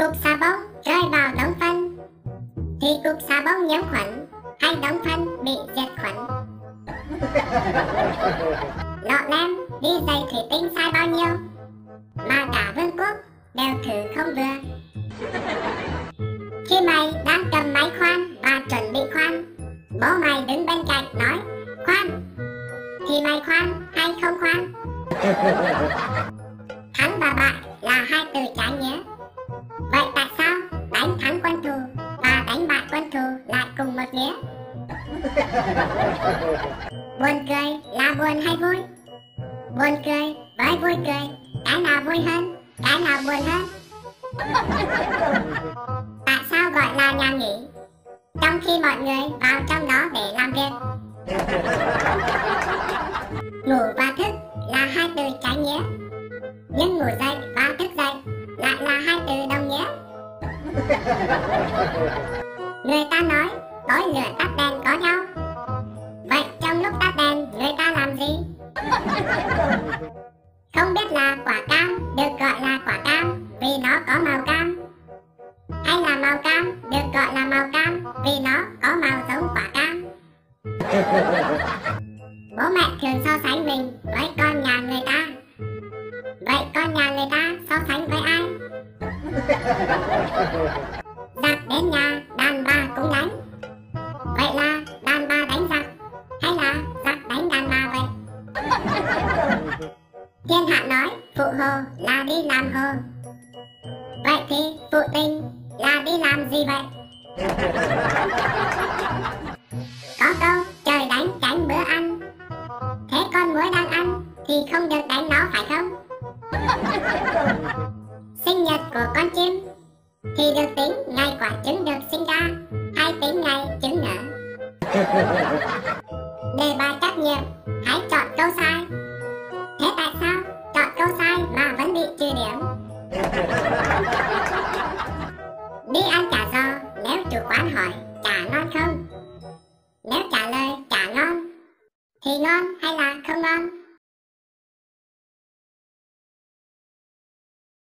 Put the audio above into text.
Cục xà bông rơi vào đống phân Thì cục xà bông nhiễm khuẩn Hay đống phân bị diệt khuẩn. Lọ lem đi giày thủy tinh sai bao nhiêu? Mà cả vương quốc đều thử không vừa. Khi mày đang cầm máy khoan và chuẩn bị khoan, Bố mày đứng bên cạnh nói, Khoan! Thì mày khoan hay không khoan? Thắng và bại buồn cười là buồn hay vui? Buồn cười với vui cười, cái nào vui hơn, cái nào buồn hơn? tại sao gọi là nhà nghỉ? Trong khi mọi người vào trong đó để làm việc. ngủ và thức là hai từ trái nghĩa, nhưng ngủ dậy và thức dậy lại là hai từ đồng nghĩa người ta nói tối lửa tắt đèn có nhau là quả cam được gọi là quả cam vì nó có màu cam. Hay là màu cam được gọi là màu cam vì nó có màu giống quả cam. Bố mẹ thường so sánh mình với con nhà người ta. Vậy con nhà người ta so sánh với ai? Giặc đến nhà đàn bà cũng đánh là đi làm hờ. Vậy thì phụ tình là đi làm gì vậy? Có câu, trời đánh tránh bữa ăn. Thế con muối đang ăn thì không được đánh nó, phải không? Sinh nhật của con chim thì được tính ngày quả trứng được sinh ra hay tính ngày trứng nở đề bài trắc nghiệm, hãy chọn câu sai. Nếu trả lời chả ngon thì ngon hay là không ngon?